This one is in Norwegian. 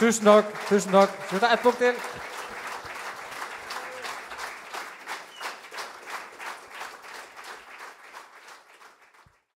Tusen takk. tusen takk. Skal vi ta ett punkt til?